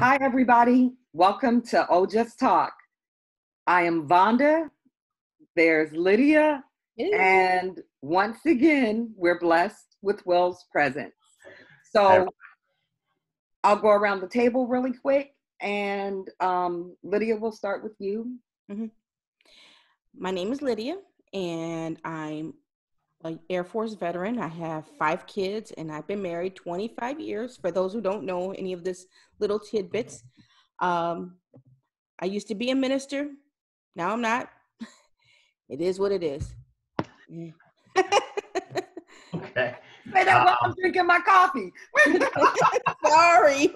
Hi, everybody. Welcome to Oh Just Talk. I am Vonda. There's Lydia. And once again, we're blessed with Will's presence. So I'll go around the table really quick. And um, Lydia, we'll start with you. Mm-hmm. My name is Lydia, and I'm an Air Force veteran. I have five kids, and I've been married 25 years. For those who don't know any of this little tidbits, um, I used to be a minister. Now I'm not. It is what it is. Yeah. okay. Say that while I'm drinking my coffee. Sorry.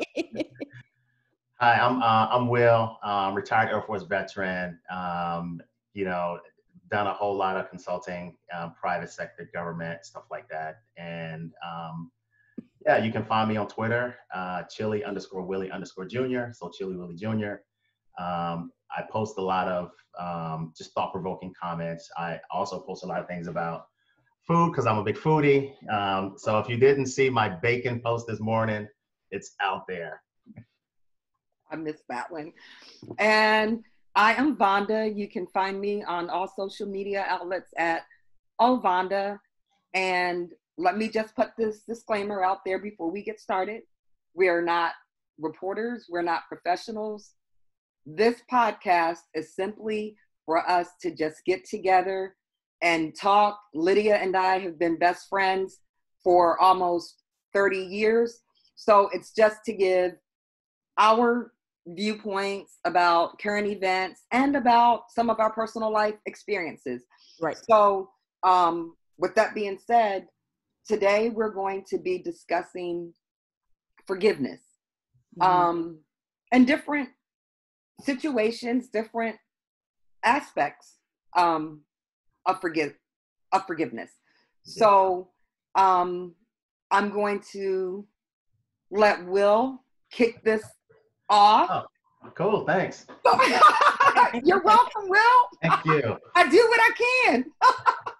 Hi, I'm uh, I'm Will, um, retired Air Force veteran. Um, you know, done a whole lot of consulting, um, private sector, government, stuff like that. And um, yeah, you can find me on Twitter, uh, Chili underscore Willie underscore Junior. So Chili Willie Junior. Um, I post a lot of um, just thought provoking comments. I also post a lot of things about food because I'm a big foodie. Um, so if you didn't see my bacon post this morning, it's out there. I missed that one. And I am Vonda. You can find me on all social media outlets at Ovonda. And let me just put this disclaimer out there before we get started. We are not reporters, we're not professionals. This podcast is simply for us to just get together and talk. Lydia and I have been best friends for almost 30 years. So it's just to give our viewpoints about current events and about some of our personal life experiences. Right. So, um, with that being said, today we're going to be discussing forgiveness mm-hmm. um, and different situations, different aspects um, of forgive of forgiveness. So, um, I'm going to let Will kick this off. Oh, cool. Thanks. You're welcome, Will. Thank you. I do what I can.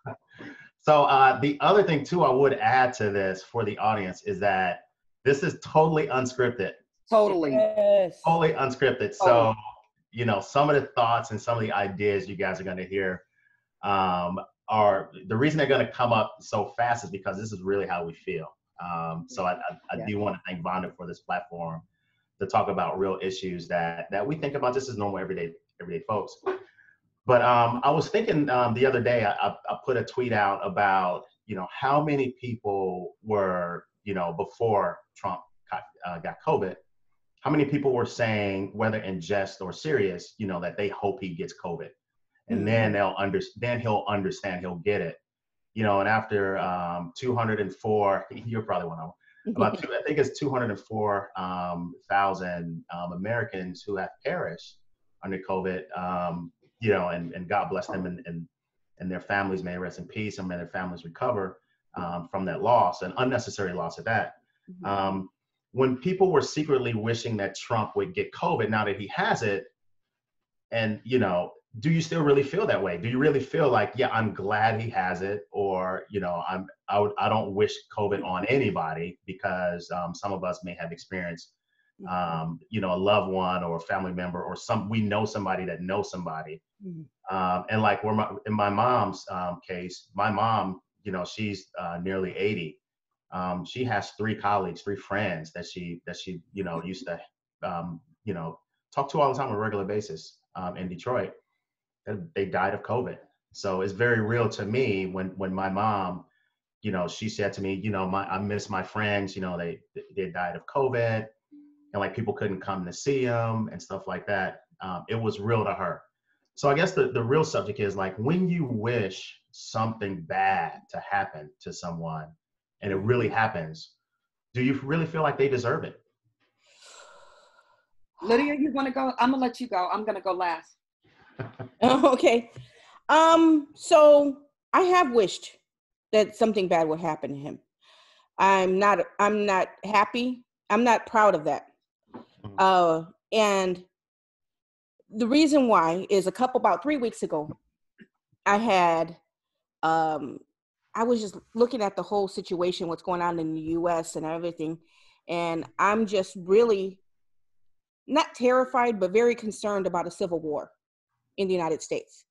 so uh, the other thing too, I would add to this for the audience is that this is totally unscripted. Totally. Yes. Totally unscripted. So, you know, some of the thoughts and some of the ideas you guys are going to hear um, are the reason they're going to come up so fast is because this is really how we feel. Um, so I, I, I yeah. do want to thank Vonda for this platform to talk about real issues that that we think about just as normal everyday everyday folks. But um, I was thinking um, the other day, I, I, put a tweet out about you know how many people were you know before Trump got, uh, got COVID, how many people were saying whether in jest or serious, you know that they hope he gets COVID, and mm-hmm. then they'll under then he'll understand he'll get it, you know. And after um, 204, you're probably one of them about two, I think it's 204,000 um, um, Americans who have perished under COVID, um, you know, and, and God bless them and, and, and their families may rest in peace and may their families recover um, from that loss and unnecessary loss of that. Mm-hmm. Um, when people were secretly wishing that Trump would get COVID, now that he has it, and you know, do you still really feel that way? Do you really feel like, yeah, I'm glad he has it, or you know, I'm I would I don't wish COVID on anybody because um, some of us may have experienced, mm-hmm. um, you know, a loved one or a family member or some we know somebody that knows somebody, mm-hmm. um, and like we're my, in my mom's um, case, my mom, you know, she's uh, nearly 80. Um, she has three colleagues, three friends that she that she you know used to um, you know talk to all the time on a regular basis in Detroit they died of COVID. So it's very real to me when when my mom, you know, she said to me, you know, my I miss my friends. You know, they they died of COVID, and like people couldn't come to see them and stuff like that. Um, it was real to her. So I guess the the real subject is like when you wish something bad to happen to someone, and it really happens, do you really feel like they deserve it? Lydia, you want to go? I'm gonna let you go. I'm gonna go last. okay. Um, so I have wished that something bad would happen to him. I'm not I'm not happy. I'm not proud of that. Mm-hmm. Uh and the reason why is a couple about 3 weeks ago I had um I was just looking at the whole situation what's going on in the US and everything and I'm just really not terrified, but very concerned about a civil war in the United States.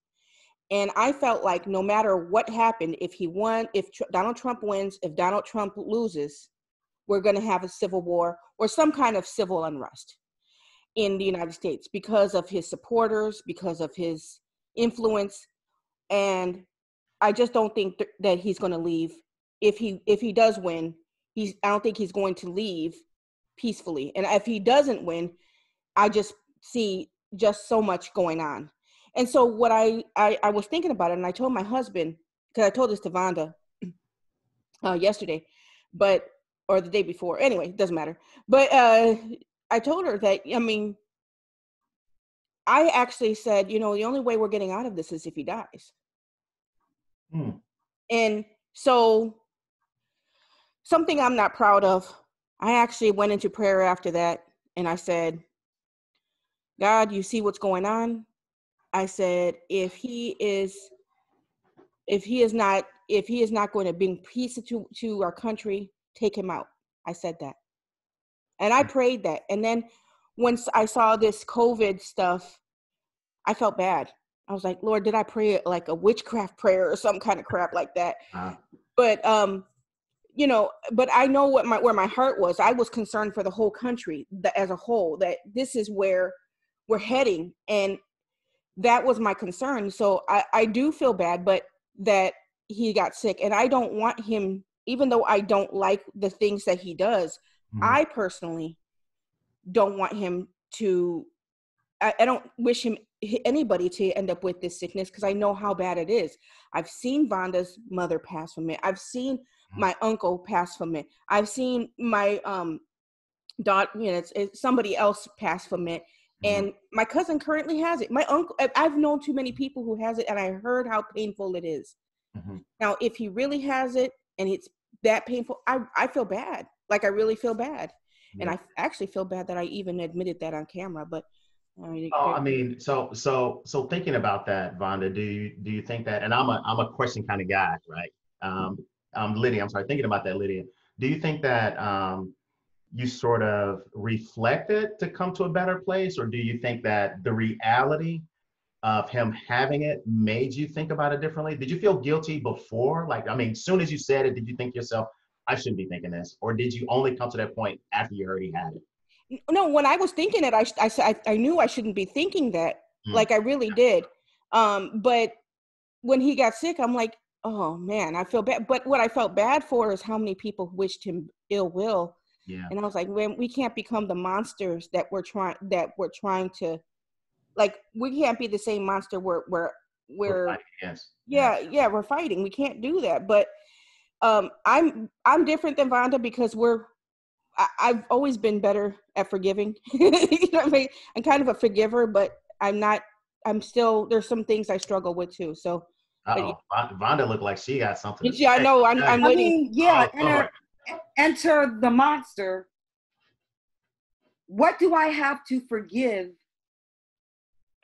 And I felt like no matter what happened, if he won, if Tr- Donald Trump wins, if Donald Trump loses, we're going to have a civil war or some kind of civil unrest in the United States because of his supporters, because of his influence. And I just don't think th- that he's going to leave. If he if he does win, he's I don't think he's going to leave peacefully. And if he doesn't win, I just see just so much going on. And so what I I, I was thinking about it, and I told my husband because I told this to Vonda uh, yesterday, but or the day before. Anyway, it doesn't matter. But uh, I told her that I mean, I actually said, you know, the only way we're getting out of this is if he dies. Hmm. And so something I'm not proud of. I actually went into prayer after that, and I said, God, you see what's going on. I said, if he is, if he is not, if he is not going to bring peace to to our country, take him out. I said that. And I prayed that. And then once I saw this COVID stuff, I felt bad. I was like, Lord, did I pray like a witchcraft prayer or some kind of crap like that? Uh, But um, you know, but I know what my where my heart was. I was concerned for the whole country the, as a whole that this is where we're heading, and that was my concern. So I I do feel bad, but that he got sick, and I don't want him. Even though I don't like the things that he does, mhm. I personally don't want him to. I, I don't wish him anybody to end up with this sickness because I know how bad it is. I've seen Vonda's mother pass from it. I've seen my uncle pass from it. I've seen my um dot you know it's, it's somebody else pass from it. And my cousin currently has it my uncle i've known too many people who has it and i heard how painful it is Mhm. now if he really has it and it's that painful i i feel bad like i really feel bad and i actually feel bad that i even admitted that on camera but I mean, Oh, I mean, so so so thinking about that, Vonda, do you do you think that? And I'm a I'm a question kind of guy, right? Um, um, Lydia, I'm sorry, thinking about that, Lydia. Do you think that um, you sort of reflected to come to a better place, or do you think that the reality of him having it made you think about it differently? Did you feel guilty before? Like, I mean, as soon as you said it, did you think to yourself, I shouldn't be thinking this, or did you only come to that point after you heard he had it? no when i was thinking it i i i, I knew i shouldn't be thinking that Mm. like i really did um but when he got sick i'm like oh man i feel bad but what i felt bad for is how many people wished him ill will Yeah. and i was like man we can't become the monsters that we're trying that we're trying to like we can't be the same monster we're we're we're fighting against. yeah yeah we're fighting. We can't do that. But um i'm i'm different than vonda because we're I, i've always been better at forgiving. You know what i mean? I'm kind of a forgiver but i'm not i'm still there's some things i struggle with too so Uh-oh. Von- Vonda looked like she got something. yeah i know i'm, I'm I waiting. mean, yeah, Oh, enter, enter the monster. What do I have to forgive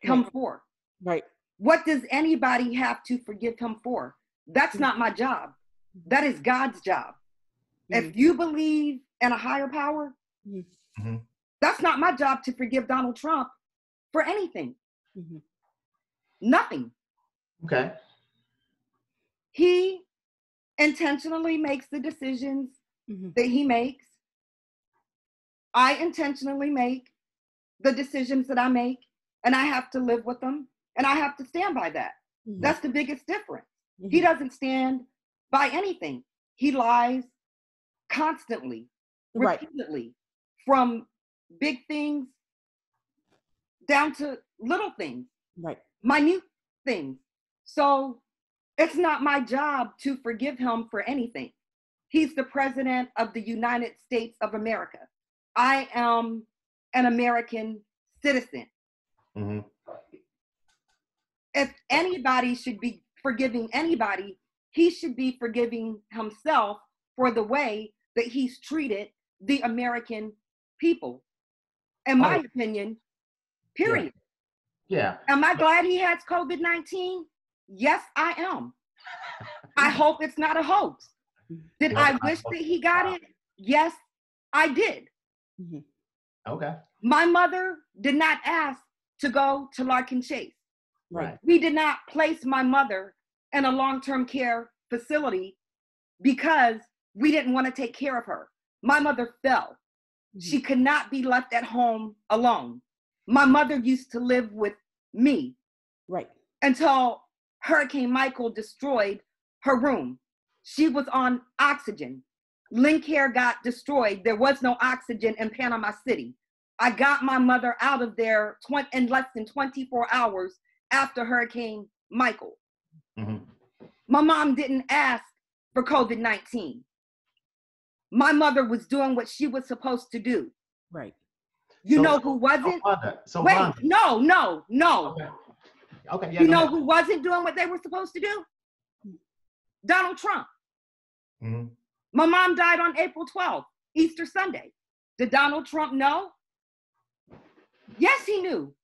come Right. for? right What does anybody have to forgive him for? That's Mm. not my job. That is God's job. Mm. If you believe in a higher power, Mhm. Mhm. that's not my job to forgive Donald Trump for anything. Mhm. Nothing. Okay. He intentionally makes the decisions Mhm. that he makes. I intentionally make the decisions that I make, and I have to live with them, and I have to stand by that. Mhm. That's the biggest difference. He Mhm. doesn't stand by anything. He lies constantly, right repeatedly, from big things down to little things, right minute things. So it's not my job to forgive him for anything. He's the president of the United States of America. I am an American citizen. hmm If anybody should be forgiving anybody, he should be forgiving himself for the way that he's treated the American people. In my Oh. opinion, period. Yeah. Am I glad he has COVID 19? Yes, I am. I hope it's not a hoax. Did Well, I I wish that he got it? Yes, I did. Mhm. Okay. My mother did not ask to go to Larkin Chase. Right. We did not place my mother in a long term care facility because we didn't want to take care of her. My mother fell. She could not be left at home alone. My mother used to live with me Right. until Hurricane Michael destroyed her room. She was on oxygen. Lincare got destroyed. There was no oxygen in Panama City. I got my mother out of there twen- in less than 24 hours after Hurricane Michael. hmm My mom didn't ask for COVID 19. My mother was doing what she was supposed to do. Right. You So- know who wasn't? So, so Wait, Wanda- no, no, no. Okay. Okay. Yeah. you know ahead. who wasn't doing what they were supposed to do? Donald Trump. Mhm. My mom died on April 12th, Easter Sunday. Did Donald Trump know? Yes, he knew.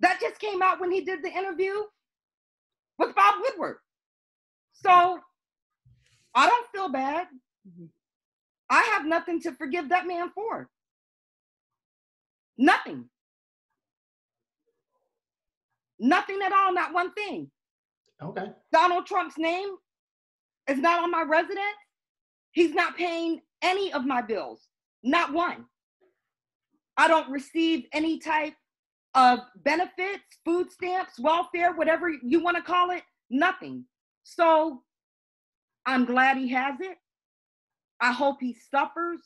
That just came out when he did the interview with Bob Woodward. So I don't feel bad. Mhm. I have nothing to forgive that man for. Nothing. Nothing at all, not one thing. Okay. Donald Trump's name is not on my residence. He's not paying any of my bills, not one. I don't receive any type of benefits, food stamps, welfare, whatever you want to call it, nothing. So I'm glad he has it. I hope he suffers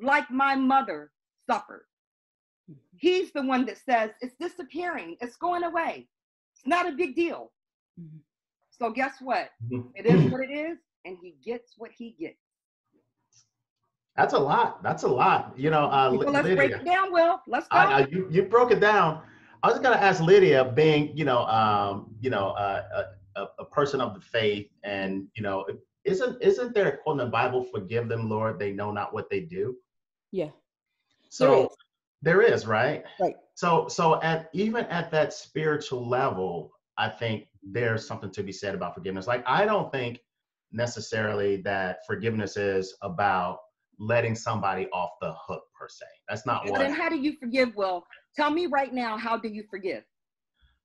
like my mother suffered. Mm-hmm. He's the one that says it's disappearing, it's going away. It's not a big deal. Mm-hmm. So guess what? Mhm. It is what it is, and he gets what he gets. That's a lot. That's a lot. You know, uh, So let's break it down, Will. Let's go. I, I, you, you broke it down. I was gonna ask Lydia, being you know, um, you know, uh, a, a, a person of the faith, and you know, isn't isn't there a quote in the Bible, "Forgive them, Lord; they know not what they do." Yeah. So is. there is, right? Right. So so at even at that spiritual level, I think there's something to be said about forgiveness. Like I don't think necessarily that forgiveness is about letting somebody off the hook per se. That's not what. then how do you forgive, Will? Tell me right now, how do you forgive?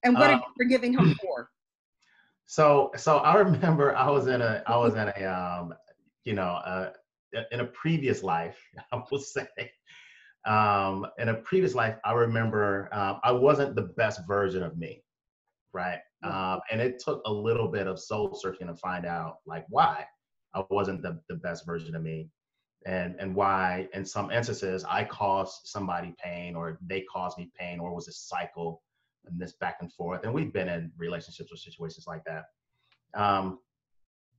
And what are Uh, you forgiving him for? So so I remember I was in a I was in a um you know uh in a previous life I will say um in a previous life I remember um, I wasn't the best version of me right um, and it took a little bit of soul searching to find out like why I wasn't the, the best version of me and and why in some instances I caused somebody pain or they caused me pain or was a cycle and this back and forth. And we've been in relationships or situations like that. Um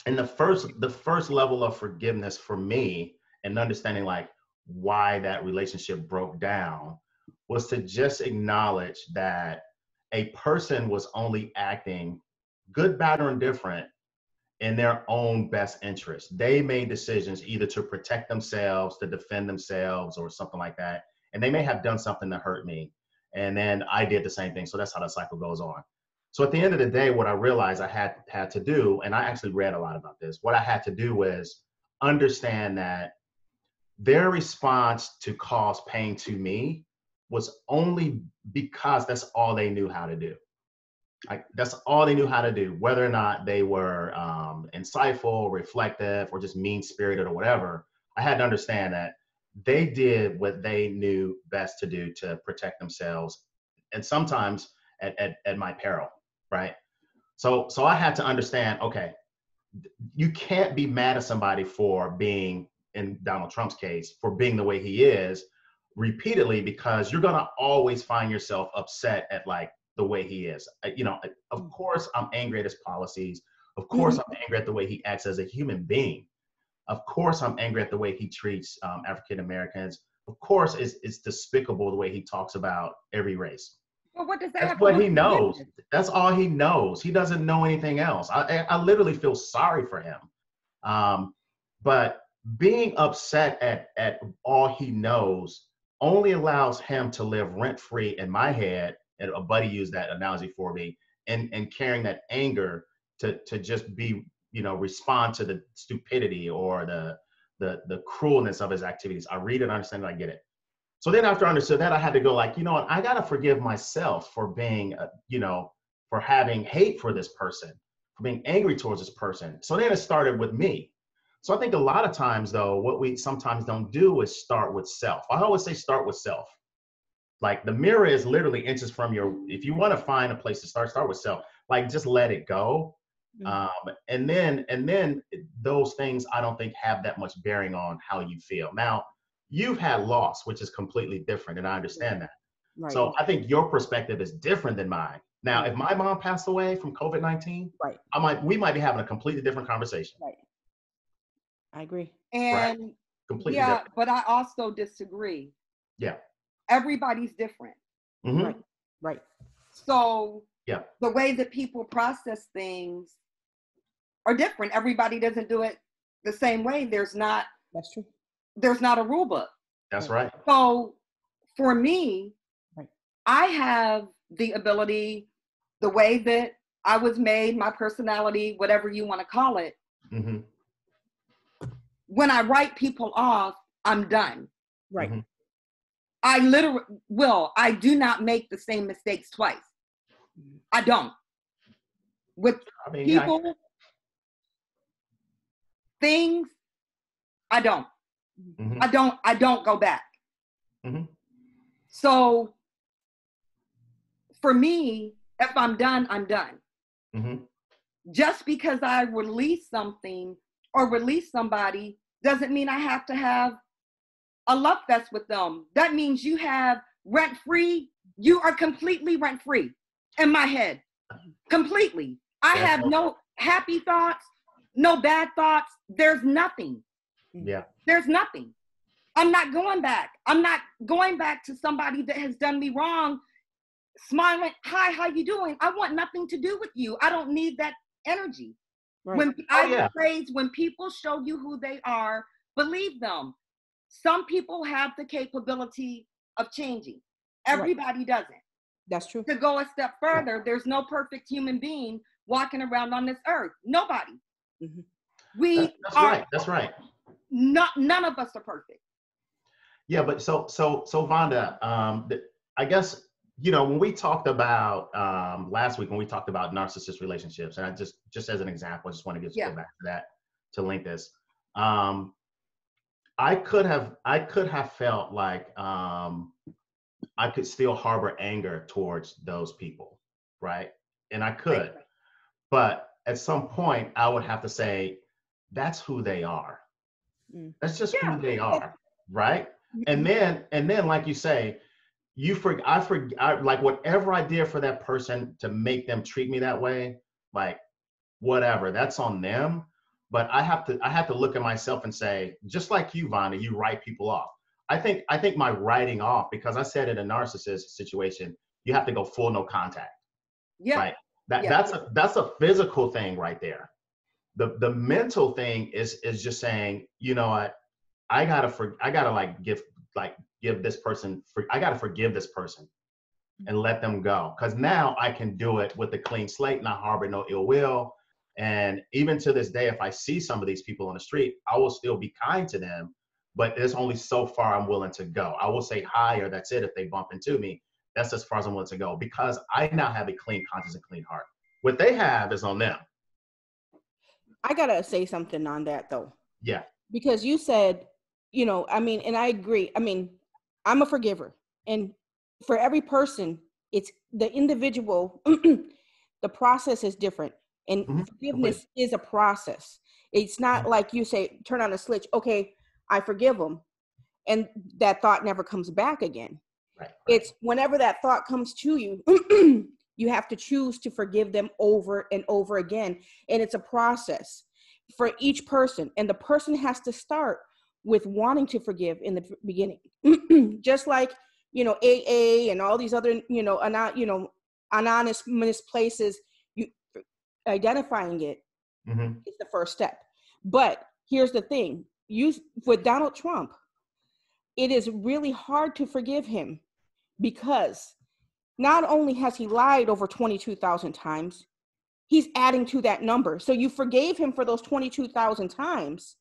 and the first the first level of forgiveness for me and understanding like why that relationship broke down was to just acknowledge that a person was only acting good bad or indifferent in their own best interest they made decisions either to protect themselves to defend themselves or something like that and they may have done something to hurt me and then I did the same thing. So that's how the cycle goes on. So at the end of the day, what I realized I had had to do, and I actually read a lot about this. What I had to do was understand that their response to cause pain to me was only because that's all they knew how to do. Like that's all they knew how to do. Whether or not they were um, insightful, reflective, or just mean spirited or whatever, I had to understand that they did what they knew best to do to protect themselves and sometimes at, at, at my peril right so so i had to understand okay you can't be mad at somebody for being in donald trump's case for being the way he is repeatedly because you're going to always find yourself upset at like the way he is you know of course i'm angry at his policies of course i'm angry at the way he acts as a human being of course, I'm angry at the way he treats um, African Americans. Of course, it's, it's despicable the way he talks about every race. Well, what does that That's have what do he knows. That's all he knows. He doesn't know anything else. I, I I literally feel sorry for him. Um, but being upset at at all he knows only allows him to live rent free in my head. And a buddy used that analogy for me, and and carrying that anger to to just be you know respond to the stupidity or the the the cruelness of his activities. I read it, I understand it, I get it. So then after I understood that, I had to go like, you know what, I gotta forgive myself for being, uh, you know, for having hate for this person, for being angry towards this person. So then it started with me. So I think a lot of times though, what we sometimes don't do is start with self. I always say start with self. Like the mirror is literally inches from your, if you want to find a place to start, start with self. Like just let it go. Mm-hmm. Um, and then, and then those things I don't think have that much bearing on how you feel. Now, you've had loss, which is completely different, and I understand that. Right. So I think your perspective is different than mine. Now, if my mom passed away from COVID nineteen, right, I might we might be having a completely different conversation. Right. I agree. And right. completely yeah, different. but I also disagree. Yeah. Everybody's different. Mm-hmm. Right. Right. So yeah, the way that people process things are different. Everybody doesn't do it the same way. There's not. That's true. There's not a rule book. That's right. So for me, right. I have the ability, the way that I was made, my personality, whatever you want to call it. Mm-hmm. When I write people off, I'm done. Right. Mm-hmm. I literally will. I do not make the same mistakes twice. I don't. With I mean, people, I, things, I don't. Mm-hmm. I don't. I don't go back. Mm-hmm. So for me, if I'm done, I'm done. Mm-hmm. Just because I release something or release somebody doesn't mean I have to have a love fest with them. That means you have rent free. You are completely rent free in my head. Completely. I have no happy thoughts, no bad thoughts. There's nothing. Yeah. There's nothing. I'm not going back. I'm not going back to somebody that has done me wrong smiling, hi, how you doing? I want nothing to do with you. I don't need that energy. Right. When oh, I yeah. praise, when people show you who they are, believe them. Some people have the capability of changing. Everybody right. doesn't. That's true. To go a step further, there's no perfect human being walking around on this earth. Nobody. Mm-hmm. We that's, that's are, right. That's right. Not none of us are perfect. Yeah, but so so so Vonda, um, I guess you know when we talked about um, last week when we talked about narcissist relationships and i just just as an example i just want to get yeah. go back to that to link this. Um, i could have i could have felt like um, i could still harbor anger towards those people right? And i could. But at some point i would have to say that's who they are. Mm. that's just yeah. who they are right? And then and then like you say you for I for I, like whatever I did for that person to make them treat me that way, like whatever, that's on them. But I have to I have to look at myself and say, just like you, Vonda, you write people off. I think I think my writing off because I said in a narcissist situation, you have to go full no contact. Yeah. Right. That yeah. that's a that's a physical thing right there. The the mental thing is is just saying, you know what, I gotta for I gotta like give like give this person for I gotta forgive this person mm-hmm. and let them go. Cause now I can do it with a clean slate, not harbor no ill will. And even to this day, if I see some of these people on the street, I will still be kind to them, but there's only so far I'm willing to go. I will say hi or that's it if they bump into me. That's as far as I'm willing to go because I now have a clean conscience and clean heart. What they have is on them. I gotta say something on that though. Yeah. Because you said, you know, I mean, and I agree. I mean, I'm a forgiver. And for every person, it's the individual, the process is different. And mm-hmm. forgiveness is a process. It's not like you say, turn on a switch, okay, I forgive them. And that thought never comes back again. Right, right. It's whenever that thought comes to you, you have to choose to forgive them over and over again. And it's a process for each person. And the person has to start with wanting to forgive in the beginning. Just like you know aa and all these other you know anon, you know anonymous places you identifying it mm-hmm. is the first step. But here's the thing you with donald trump it is really hard to forgive him because not only has he lied over 22,000 times he's adding to that number. So you forgave him for those 22,000 times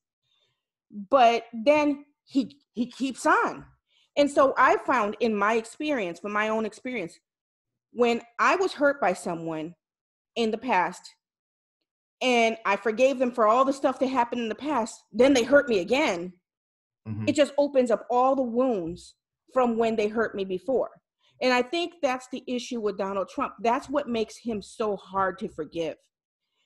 but then he he keeps on And so I found in my experience, from my own experience, when I was hurt by someone in the past and I forgave them for all the stuff that happened in the past, then they hurt me again. Mm-hmm. It just opens up all the wounds from when they hurt me before. And I think that's the issue with Donald Trump. That's what makes him so hard to forgive.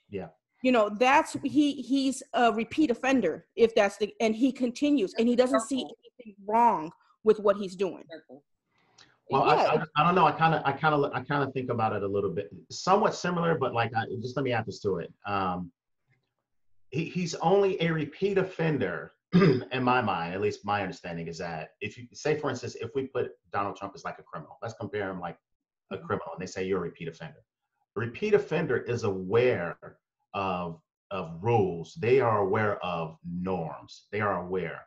Yeah. You know, that's he he's a repeat offender if that's the and he continues and he doesn't see anything wrong with what he's doing. Well, yeah. I, I, I, don't know. I kind of, I kind of, I kind of think about it a little bit, somewhat similar, but like, I, just let me add this to it. Um, he, he's only a repeat offender in my mind, at least my understanding is that if you say, for instance, if we put Donald Trump as like a criminal, let's compare him like a mm-hmm. criminal, and they say you're a repeat offender. A repeat offender is aware of of rules. They are aware of norms. They are aware.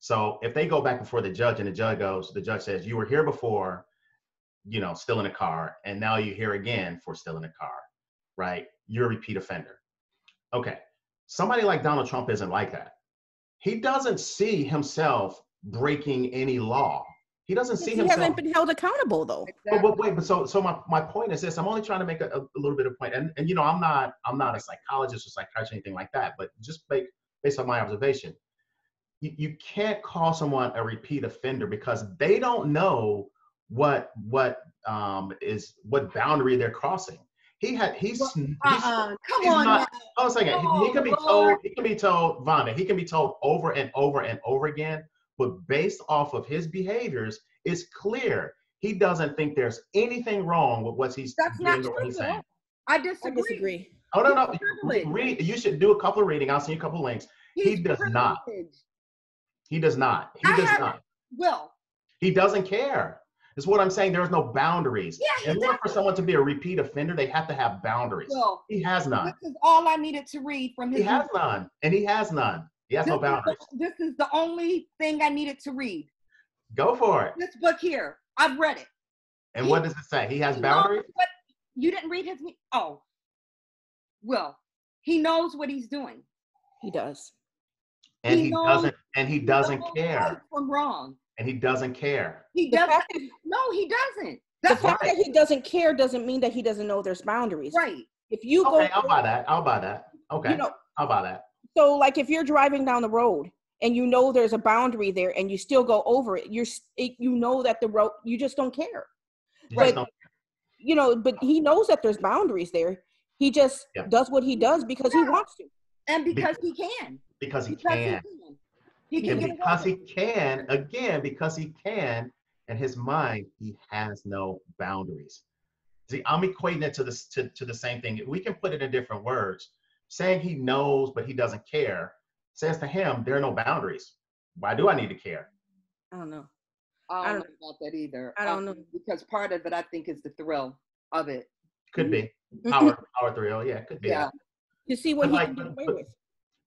So if they go back before the judge and the judge goes, the judge says, you were here before, you know, still in a car, and now you're here again for still in a car, right? You're a repeat offender. Okay. Somebody like Donald Trump isn't like that. He doesn't see himself breaking any law. He doesn't see he himself. He hasn't been held accountable though. Exactly. But, but, wait, but so so my, my point is this. I'm only trying to make a, a little bit of point. And and you know, I'm not I'm not a psychologist or psychiatrist or anything like that, but just based based on my observation you, you can't call someone a repeat offender because they don't know what what um is what boundary they're crossing. He had he's, well, uh-uh. come he's on not, hold on a second. He, he, can be told he can be told Vonda, he can be told over and over and over again, but based off of his behaviors, it's clear he doesn't think there's anything wrong with what he's That's doing not true. Saying. I disagree. I disagree. Oh no, no. Read, you should do a couple of reading. I'll send you a couple of links. He's he does privileged. not. He does not. He I does not. Will. He doesn't care. Is what I'm saying. There's no boundaries. Yeah, In order for someone to be a repeat offender, they have to have boundaries. Will. He has none. This is all I needed to read from his. He has none, and he has none. He has this no boundaries. Is the, this is the only thing I needed to read. Go for it. This book here, I've read it. And he, what does it say? He has he boundaries. But you didn't read his. Oh, Will. He knows what he's doing. He does and he, he doesn't and he doesn't care right from wrong and he doesn't care he doesn't no he doesn't That's the fact right. that he doesn't care doesn't mean that he doesn't know there's boundaries right if you okay, go i'll buy that i'll buy that okay you know, i'll buy that so like if you're driving down the road and you know there's a boundary there and you still go over it you're it, you know that the road you just don't care right. but you know but he knows that there's boundaries there he just does what he does because yeah. he wants to and because he can because he because can. He can. He can and because he can, again, because he can, in his mind, he has no boundaries. See, I'm equating it to the to, to the same thing. We can put it in different words. Saying he knows but he doesn't care says to him, there are no boundaries. Why do I need to care? I don't know. I don't, I don't know about that either. I don't um, know. Because part of it I think is the thrill of it. Could be. Power power thrill. Yeah, could be. Yeah. To see what but he like, can get away with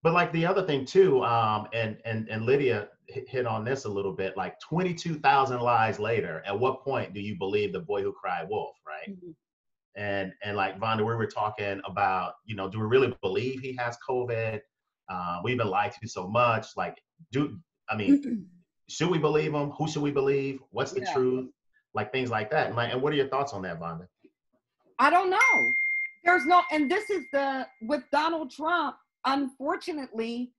but like the other thing too, um, and and and Lydia hit on this a little bit. Like twenty two thousand lies later, at what point do you believe the boy who cried wolf, right? Mm-hmm. And and like Vonda, we were talking about, you know, do we really believe he has COVID? Uh, we've been lied to so much. Like, do I mean, should we believe him? Who should we believe? What's the yeah. truth? Like things like that. And like, and what are your thoughts on that, Vonda? I don't know. There's no, and this is the with Donald Trump unfortunately,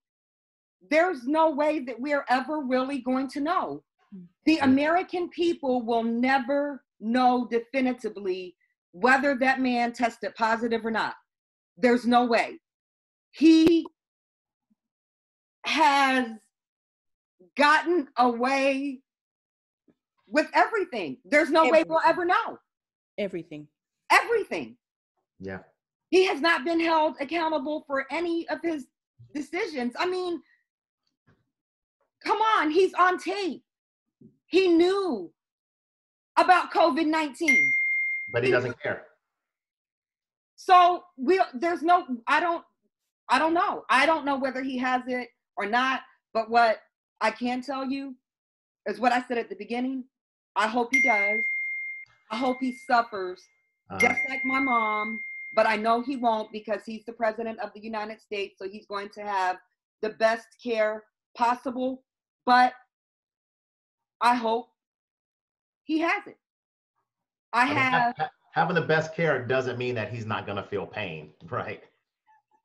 there's no way that we're ever really going to know. The American people will never know definitively whether that man tested positive or not. There's no way. He has gotten away with everything. There's no everything. way we'll ever know. Everything. Everything. Yeah. He has not been held accountable for any of his decisions. I mean, come on, he's on tape. He knew about COVID 19. But he doesn't care. So we there's no I don't I don't know. I don't know whether he has it or not, but what I can tell you is what I said at the beginning. I hope he does. I hope he suffers uh, just like my mom but I know he won't because he's the president of the United States, so he's going to have the best care possible. But I hope he has it. I, I mean, ha- having the best care doesn't mean that he's not going to feel pain, right?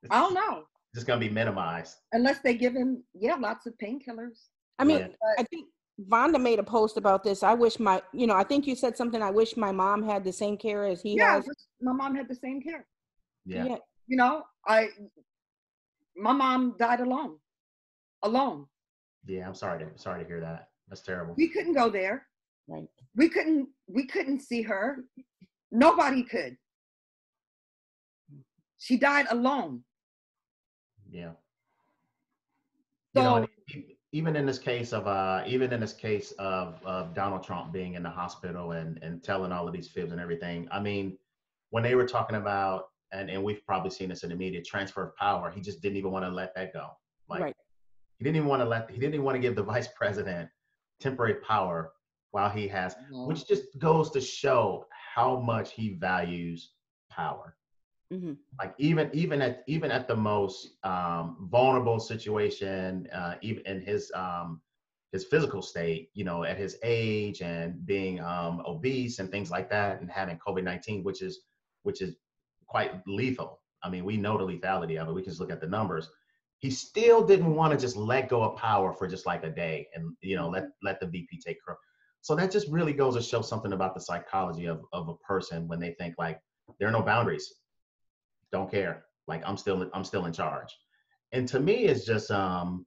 It's I don't know. just going to be minimized. Unless they give him, yeah, lots of painkillers. I mean, Yeah. I think Vonda made a post about this. I wish my, you know, I think you said something. I wish my mom had the same care as he yeah, has. my mom had the same care. Yeah. You know, I, my mom died alone, alone. Yeah, I'm sorry to sorry to hear that. That's terrible. We couldn't go there. Right. We couldn't. We couldn't see her. Nobody could. She died alone. Yeah. You know, So even in this case of uh, even in this case of, of Donald Trump being in the hospital and and telling all of these fibs and everything, I mean, when they were talking about and and we've probably seen this in the media, transfer of power, he just didn't even want to let that go. Like Right. he didn't even want to let he didn't even want to give the vice president temporary power while he has, which just goes to show how much he values power hmm like even even at even at the most um, vulnerable situation, uh, even in his um, his physical state, you know, at his age and being um, obese and things like that, and having COVID nineteen, which is which is quite lethal. I mean, we know the lethality of it. We can just look at the numbers. He still didn't want to just let go of power for just like a day, and you know, let let the VP take control. So that just really goes to show something about the psychology of of a person when they think like there are no boundaries. Don't care. Like i'm still i'm still in charge. And to me it's just um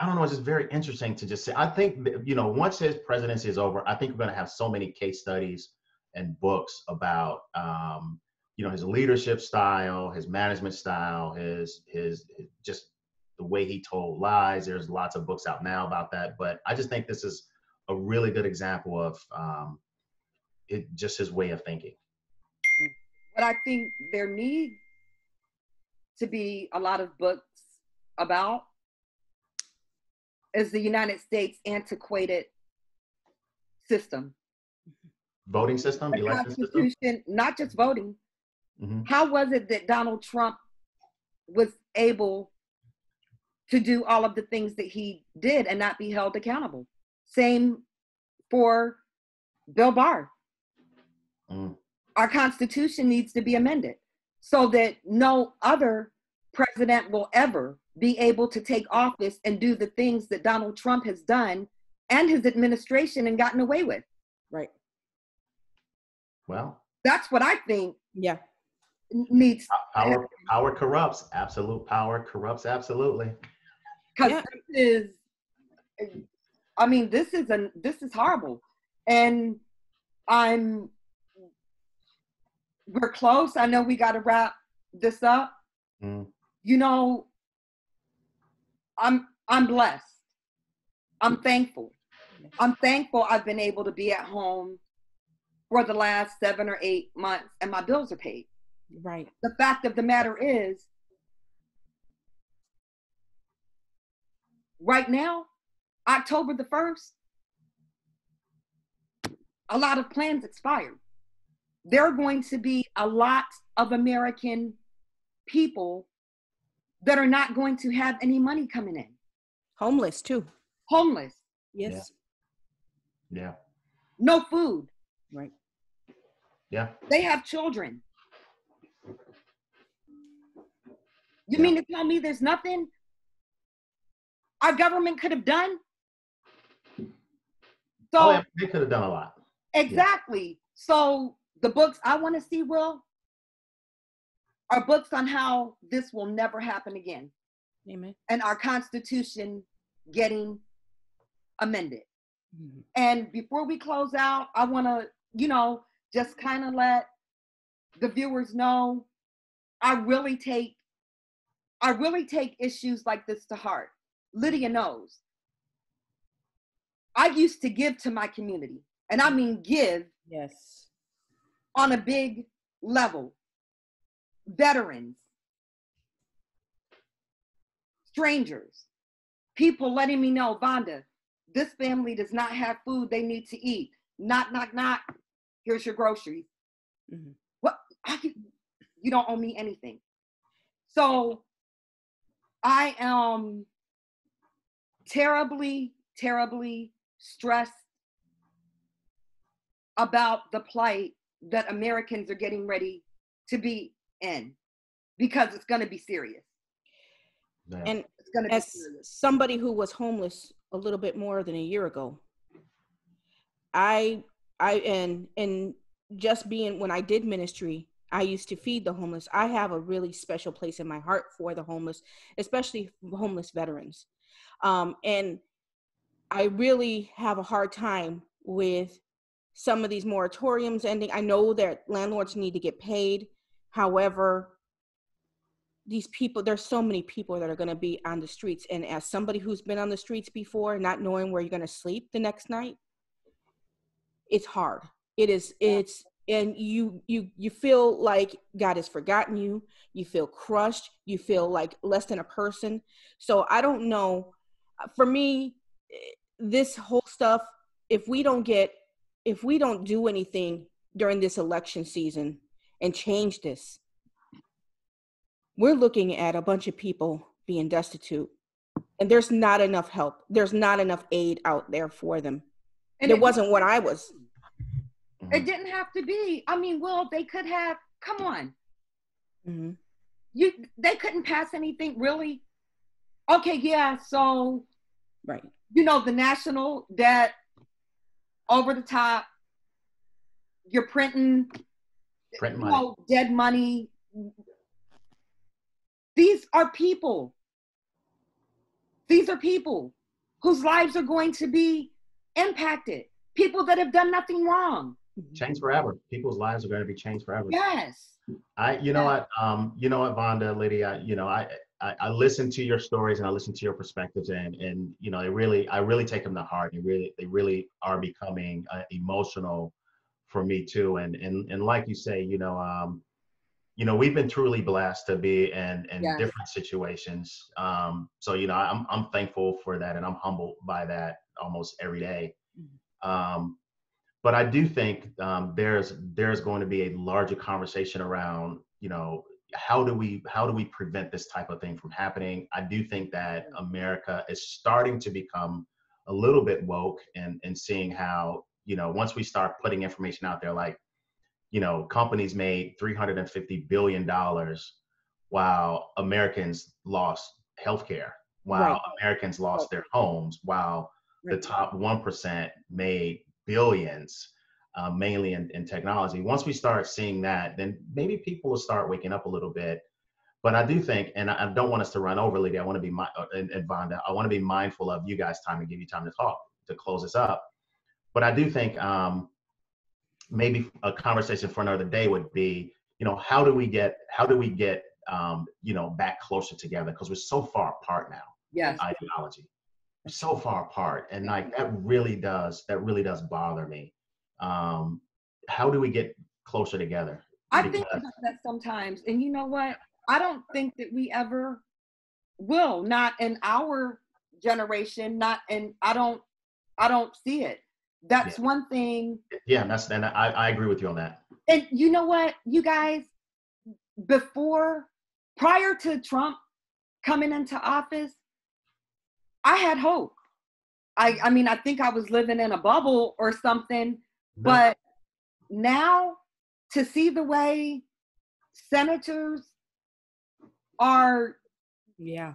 i don't know it's just very interesting to just say i think you know once his presidency is over i think we're going to have so many case studies and books about um you know his leadership style his management style his his, his just the way he told lies. There's lots of books out now about that but i just think this is a really good example of um it just his way of thinking But I think there need to be a lot of books about is the United States antiquated system. voting system The election system Constitution, not just voting. Mhm. How was it that Donald Trump was able to do all of the things that he did and not be held accountable? Same for Bill Barr. Mm. our constitution needs to be amended so that no other president will ever be able to take office and do the things that Donald Trump has done and his administration and gotten away with. Right. Well, That's what I think Yeah. needs power power corrupts. Absolute power corrupts. Absolutely. because Yeah. this is I mean this is an this is horrible. And I'm we're close. I know we got to wrap this up. Mm. you know i'm i'm blessed i'm thankful i'm thankful i've been able to be at home for the last seven or eight months and my bills are paid Right. the fact of the matter is right now october the 1st a lot of plans expired there are going to be a lot of american people that are not going to have any money coming in Homeless too. homeless Yes. Yeah. no food Right. Yeah. they have children you Yeah. mean to tell me there's nothing our government could have done so oh, yeah, they could have done a lot. exactly so the books i want to see will are books on how this will never happen again Amen. and our constitution getting amended Mhm. And before we close out, I want to, you know, just kind of let the viewers know I really take I really take issues like this to heart. Lydia knows. I used to give to my community, and I mean give Yes. on a big level. Veterans, strangers, people letting me know, Vonda, this family does not have food they need to eat. Knock, knock, knock. Here's your groceries. Mhm. What? I can, you don't owe me anything. So I am terribly, terribly stressed about the plight that Americans are getting ready to be in because it's going to be serious. Yeah. And It's going to be as serious. somebody who was homeless a little bit more than a year ago, I I and and just being when I did ministry, I used to feed the homeless. I have a really special place in my heart for the homeless, especially homeless veterans. Um, and I really have a hard time with some of these moratoriums ending. I know that landlords need to get paid. However, these people, there's so many people that are going to be on the streets. And as somebody who's been on the streets before, not knowing where you're going to sleep the next night, it's hard. It is, it's, and you you you feel like god has forgotten you you feel crushed you feel like less than a person so i don't know for me this whole stuff if we don't get if we don't do anything during this election season and change this we're looking at a bunch of people being destitute and there's not enough help there's not enough aid out there for them And it it wasn't what i was It didn't have to be. I mean, well, they could have. Come on, Mhm. you. They couldn't pass anything really. Okay, yeah. So right you know the national debt over the top. You're printing Print you money. know, dead money. These are people. These are people whose lives are going to be impacted. People that have done nothing wrong. Changed forever. People's lives are going to be changed forever. Yes. I, you know Yeah. what, um, you know what, Vonda, Lydia, you know, I, I, I listen to your stories and I listen to your perspectives and, and, you know, they really, I really take them to heart. They really, they really are becoming uh, emotional for me too. And, and, and like you say, you know, um, you know, we've been truly blessed to be in, in Yes. different situations. Um, so, you know, I'm, I'm thankful for that and I'm humbled by that almost every day. Um, but I do think um, there's there's going to be a larger conversation around you know how do we how do we prevent this type of thing from happening? I do think that mm. America is starting to become a little bit woke and and seeing how you know once we start putting information out there like you know companies made 350 billion dollars while Americans lost healthcare while Right. Americans lost their homes while the top 1% made billions, uh, mainly in, in technology. Once we start seeing that, then maybe people will start waking up a little bit. But I do think, and I, I don't want us to run over, Lydia. I want to be, mi- uh, and, and Vonda, I want to be mindful of you guys' time and give you time to talk to close this up. But I do think um, maybe a conversation for another day would be, you know, how do we get, how do we get, um, you know, back closer together? Because we're so far apart now Yes. ideology so far apart and like that really does that really does bother me um how do we get closer together I think about that sometimes. And you know what? I don't think that we ever will, not in our generation, not in I don't I don't see it. That's one thing. yeah that's and i i agree with you on that And you know what, you guys, before prior to Trump coming into office, I had hope. I I mean, I think I was living in a bubble or something, but now to see the way senators are yeah.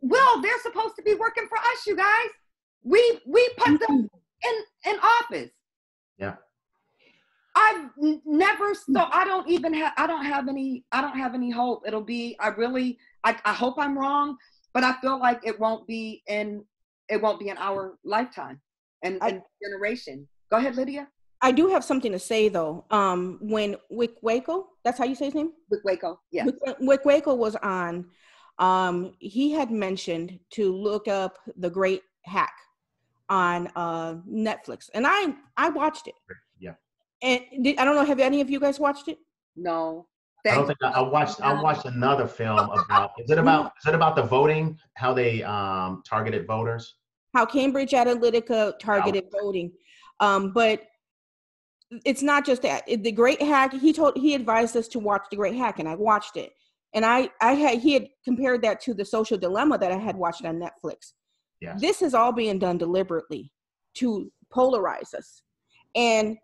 Well they're supposed to be working for us you guys. We we put them in in office. Yeah. i've never so i don't even have i don't have any i don't have any hope. It'll be i really i, I hope i'm wrong but i feel like it won't be in it won't be in our lifetime and, I- and generation go ahead lydia I do have something to say though. Um, when Wick Waco, that's how you say his name? with waco yeah Wick, Wick Waco was on, um, he had mentioned to look up the Great Hack on uh, Netflix, and I I watched it. Yeah. And did, I don't know, have any of you guys watched it? no i don't think I, I watched i watched another film about is it about is it about the voting how they um targeted voters How Cambridge Analytica targeted voting, um, but it's not just that. It- The Great Hack. He told he advised us to watch The Great Hack, and I watched it. And I I had he had compared that to the Social Dilemma that I had watched on Netflix. Yes. This is all being done deliberately to polarize us. And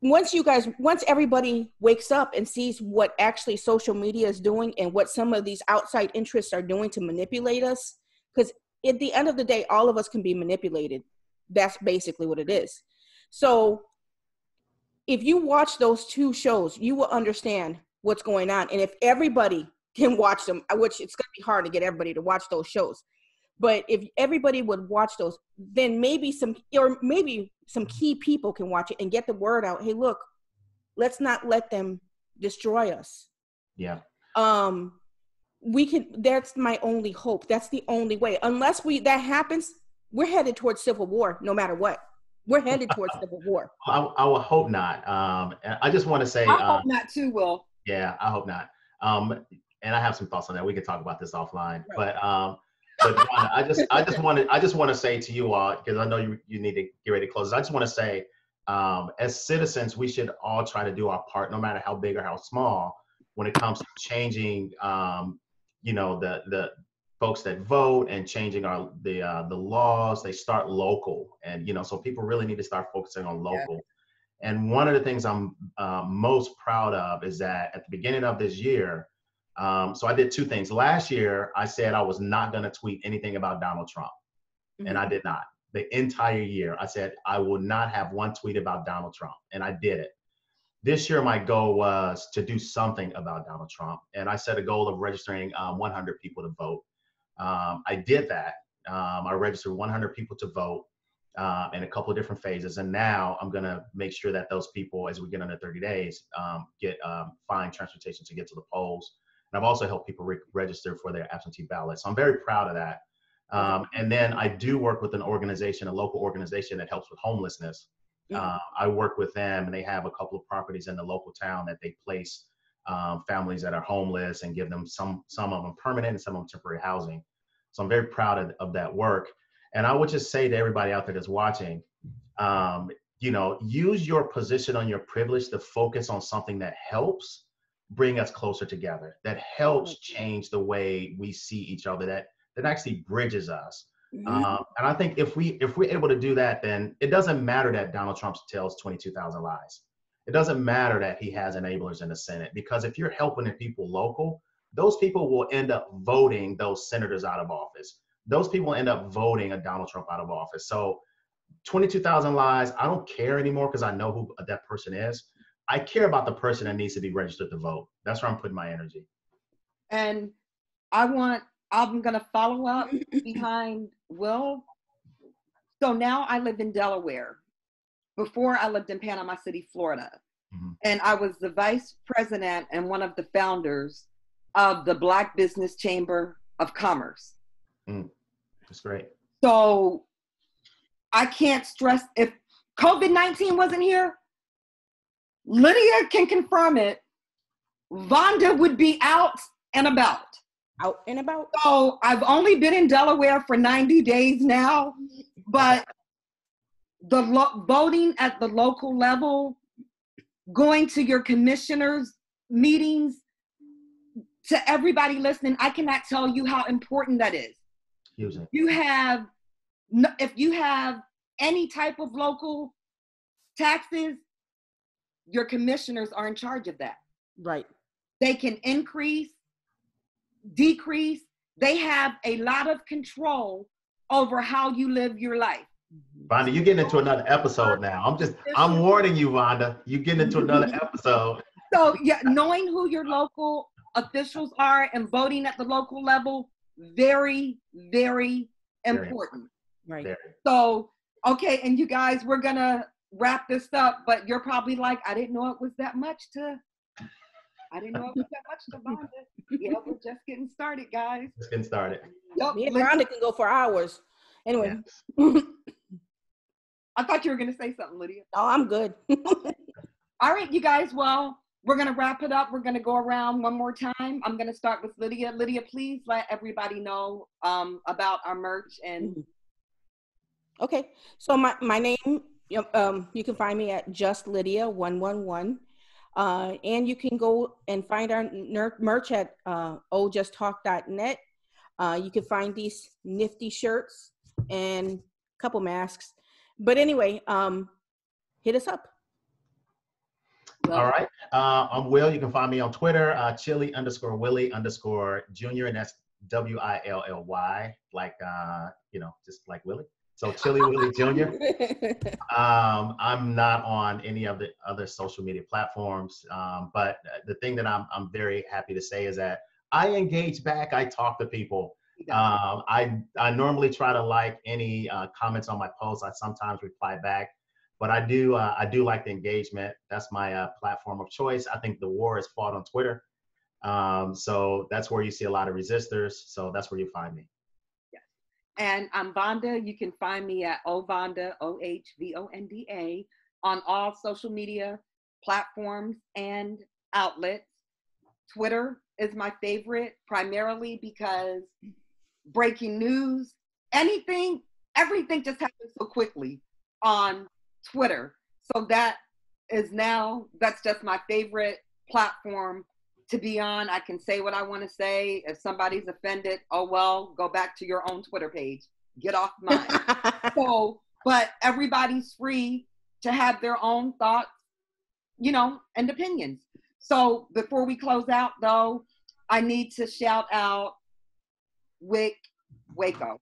once you guys, once everybody wakes up and sees what actually social media is doing and what some of these outside interests are doing to manipulate us, because at the end of the day, all of us can be manipulated. That's basically what it is. So if you watch those two shows, you will understand what's going on. And if everybody can watch them, which it's going to be hard to get everybody to watch those shows, but if everybody would watch those, then maybe some, or maybe some key people can watch it and get the word out. Hey, look, let's not let them destroy us. Yeah. Um, we can. That's my only hope. That's the only way. Unless we that happens, we're headed towards civil war, no matter what. We're headed towards civil war. I, I will hope not. Um, and I just want to say, I uh, hope not too, Will. yeah, I hope not. Um, and I have some thoughts on that. We can talk about this offline. Right. But um, but Donna, I just I just wanted I just want to say to you all because I know you you need to get ready to close. I just want to say, um, as citizens, we should all try to do our part, no matter how big or how small, when it comes to changing, um, you know, the the folks that vote and changing our the uh, the laws. They start local, and you know, so people really need to start focusing on local. And one of the things I'm uh, most proud of is that at the beginning of this year, um, so I did two things. Last year, I said I was not going to tweet anything about Donald Trump, and I did not. The entire year, I said I will not have one tweet about Donald Trump, and I did it. This year, my goal was to do something about Donald Trump, and I set a goal of registering um, 100 people to vote. Um, I did that. Um, I registered 100 people to vote uh, in a couple of different phases. And now I'm going to make sure that those people, as we get under 30 days, um, get um, fine transportation to get to the polls. And I've also helped people re- register for their absentee ballots. So I'm very proud of that. Um, and then I do work with an organization, a local organization that helps with homelessness. Uh, I work with them, and they have a couple of properties in the local town that they place um, families that are homeless and give them some some of them permanent and some of them temporary housing. So I'm very proud of, of that work. And I would just say to everybody out there that's watching, um, you know, use your position on your privilege to focus on something that helps bring us closer together, that helps change the way we see each other, that that actually bridges us. Mhm. Um, and I think if we if we're able to do that, then it doesn't matter that Donald Trump tells 22,000 lies. It doesn't matter that he has enablers in the Senate because if you're helping the people local, those people will end up voting those senators out of office. Those people end up voting a Donald Trump out of office. So 22,000 lies, I don't care anymore because I know who that person is. I care about the person that needs to be registered to vote. That's where I'm putting my energy. And I want, I'm going to follow up behind Will. So now I live in Delaware. Before I lived in Panama City, Florida. Mhm. And I was the vice president and one of the founders of the Black Business Chamber of Commerce. Mm, that's great. So I can't stress if COVID 19 wasn't here, Lydia can confirm it. Vonda would be out and about. Out and about. So I've only been in Delaware for 90 days now, but the lo- voting at the local level, going to your commissioners' meetings, to everybody listening, I cannot tell you how important that is. Hugely. You have, if you have any type of local taxes, your commissioners are in charge of that Right. they can increase, decrease. They have a lot of control over how you live your life. Mm-hmm. Vonda, you're getting into another episode now. I'm just, I'm warning you, Vonda. You're getting into another episode. So, yeah, knowing who your local officials are and voting at the local level, very, very Very important. Right. There. So, okay, and you guys, we're gonna wrap this up, but you're probably like, I didn't know it was that much to, I didn't know it was that much to bond it. Yeah, we're just getting started, guys. Just getting started. Yup, Me and let's- Rhonda can go for hours. Anyway, I thought you were gonna say something, Lydia. oh, I'm good. All right, you guys. Well, we're going to wrap it up. We're going to go around one more time. I'm going to start with Lydia. Lydia, please let everybody know um, about our merch and Okay, so my, my name, um, you can find me at just Lydia one one one, uh, and you can go and find our merch at uh, ojusttalk.net. Uh, you can find these nifty shirts and a couple masks. But anyway, um, hit us up. All right. Uh, I'm Will. You can find me on Twitter, uh, chili underscore Willie underscore Junior, and that's W I L L Y, like, uh, you know, just like Willie. So Chili Willie Jr. Um, I'm not on any of the other social media platforms, um, but the thing that I'm, I'm very happy to say is that I engage back. I talk to people. Um, I, I normally try to like any uh, comments on my posts. I sometimes reply back, but I do uh, I do like the engagement. That's my uh, platform of choice. I think the war is fought on Twitter, um, so that's where you see a lot of resistors. So that's where you find me. Yes, And I'm Vonda. You can find me at OhVonda, O H V O N D A, on all social media platforms and outlets. Twitter is my favorite, primarily because breaking news, anything, everything just happens so quickly on Twitter. So that is now, that's just my favorite platform to be on. I can say what I want to say. If somebody's offended, oh well, go back to your own Twitter page. Get off mine. so, but everybody's free to have their own thoughts, you know, and opinions. So before we close out though, I need to shout out Wick Waco.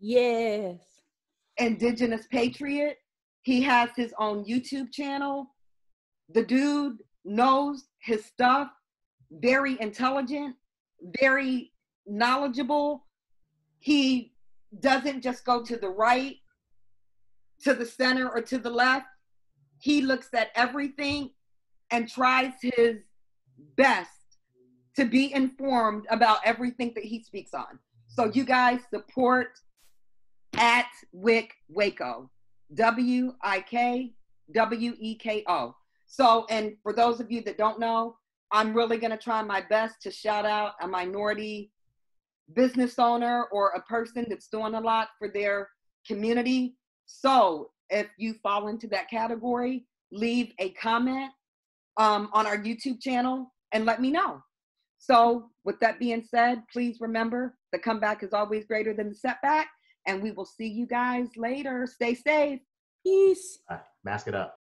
Yes. Indigenous Patriot. He has his own YouTube channel. The dude knows his stuff very intelligent, very knowledgeable. He doesn't just go to the right, to the center, or to the left. He looks at everything and tries his best to be informed about everything that he speaks on. So you guys support at Wick Waco, W I K W E K O. So, and for those of you that don't know, I'm really going to try my best to shout out a minority business owner or a person that's doing a lot for their community. So if you fall into that category, leave a comment um, on our YouTube channel and let me know. So, with that being said, please remember the comeback is always greater than the setback, and we will see you guys later. Stay safe. Peace. Right, mask it up.